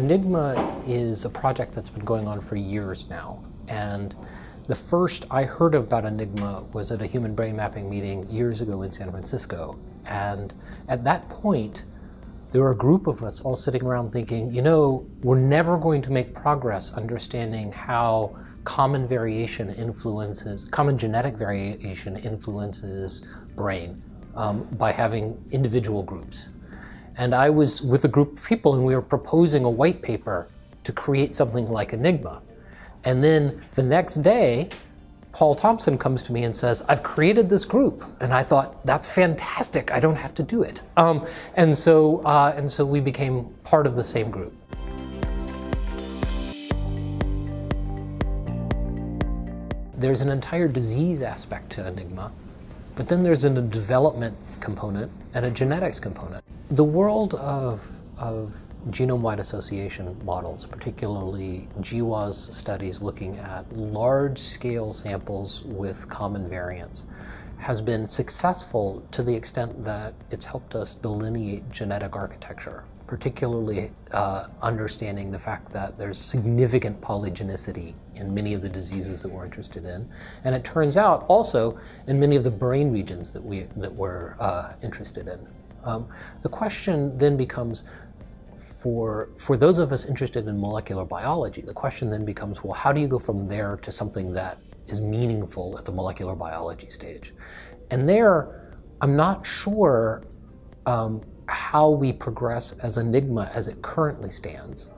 Enigma is a project that's been going on for years now. And the first I heard about Enigma was at a human brain mapping meeting years ago in San Francisco. And at that point, there were a group of us all sitting around thinking, you know, we're never going to make progress understanding how common variation influences, common genetic variation influences brain um, by having individual groups. And I was with a group of people and we were proposing a white paper to create something like Enigma. And then the next day, Paul Thompson comes to me and says, I've created this group. And I thought, that's fantastic. I don't have to do it. Um, and, so, uh, and so we became part of the same group. There's an entire disease aspect to Enigma, but then there's a development component and a genetics component. The world of, of genome-wide association models, particularly GWAS studies looking at large-scale samples with common variants, has been successful to the extent that it's helped us delineate genetic architecture, particularly uh, understanding the fact that there's significant polygenicity in many of the diseases that we're interested in. And it turns out also in many of the brain regions that, we, that we're uh, interested in. Um, the question then becomes, for, for those of us interested in molecular biology, the question then becomes, well, how do you go from there to something that is meaningful at the molecular biology stage? And there, I'm not sure um, how we progress as Enigma as it currently stands,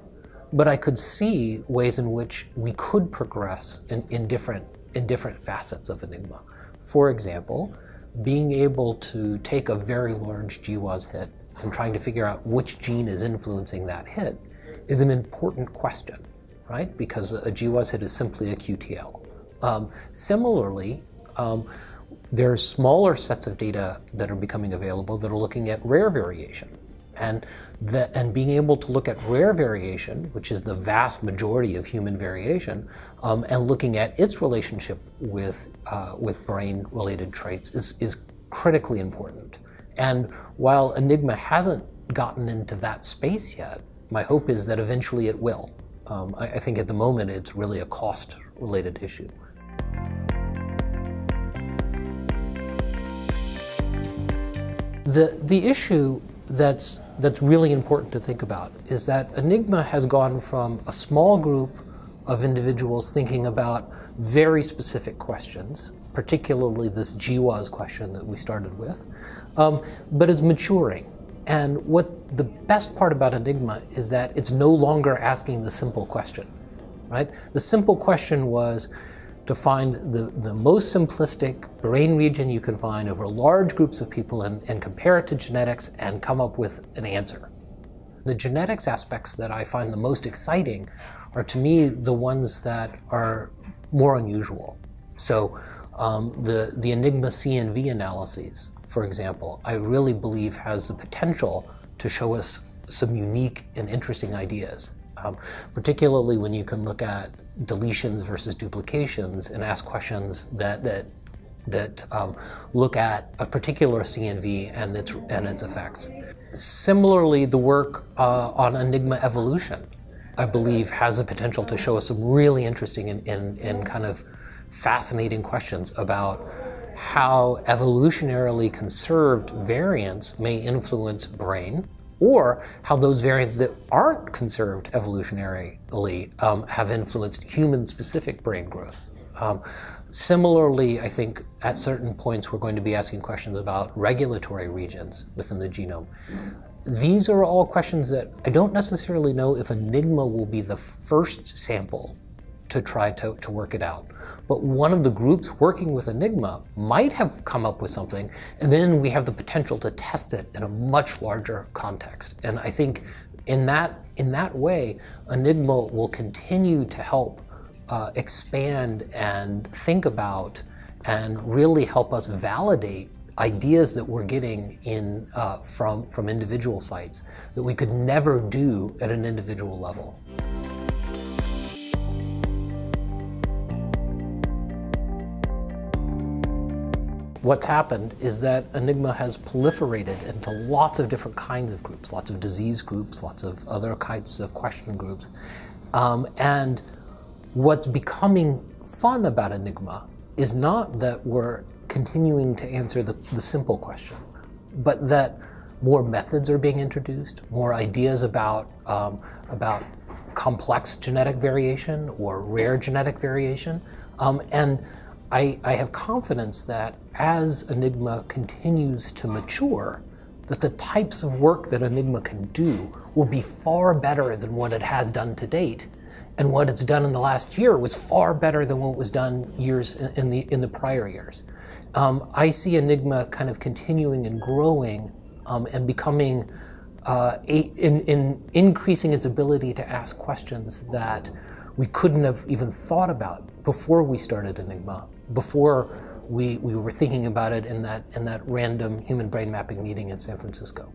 but I could see ways in which we could progress in, in, different, in different facets of Enigma. For example, being able to take a very large GWAS hit and trying to figure out which gene is influencing that hit is an important question, right? Because a GWAS hit is simply a QTL. Um, similarly, um, there are smaller sets of data that are becoming available that are looking at rare variation. And, and being able to look at rare variation, which is the vast majority of human variation, um, and looking at its relationship with, uh, with brain-related traits is, is critically important. And while Enigma hasn't gotten into that space yet, my hope is that eventually it will. Um, I, I think at the moment it's really a cost-related issue. The, the issue that's, that's really important to think about is that Enigma has gone from a small group of individuals thinking about very specific questions particularly this GWAS question that we started with, um, but is maturing. And what the best part about Enigma is that it's no longer asking the simple question, right? The simple question was to find the, the most simplistic brain region you can find over large groups of people and, and compare it to genetics and come up with an answer. The genetics aspects that I find the most exciting are to me the ones that are more unusual. So um, the, the Enigma CNV analyses, for example, I really believe has the potential to show us some unique and interesting ideas. Um, particularly when you can look at deletions versus duplications and ask questions that, that, that um, look at a particular CNV and its, and its effects. Similarly, the work uh, on Enigma evolution, I believe, has the potential to show us some really interesting and, and, and kind of fascinating questions about how evolutionarily conserved variants may influence brain or how those variants that aren't conserved evolutionarily um, have influenced human-specific brain growth. Um, similarly, I think at certain points we're going to be asking questions about regulatory regions within the genome. These are all questions that I don't necessarily know if Enigma will be the first sample to try to, to work it out. But one of the groups working with Enigma might have come up with something, and then we have the potential to test it in a much larger context. And I think in that, in that way, Enigma will continue to help uh, expand and think about and really help us validate ideas that we're getting in uh, from, from individual sites that we could never do at an individual level. What's happened is that Enigma has proliferated into lots of different kinds of groups, lots of disease groups, lots of other kinds of question groups. Um, and what's becoming fun about Enigma is not that we're continuing to answer the, the simple question, but that more methods are being introduced, more ideas about, um, about complex genetic variation or rare genetic variation. Um, and I, I have confidence that as Enigma continues to mature, that the types of work that Enigma can do will be far better than what it has done to date. And what it's done in the last year was far better than what was done years in the, in the prior years. Um, I see Enigma kind of continuing and growing um, and becoming, uh, a, in, in increasing its ability to ask questions that we couldn't have even thought about before we started Enigma, before we, we were thinking about it in that, in that random human brain mapping meeting in San Francisco.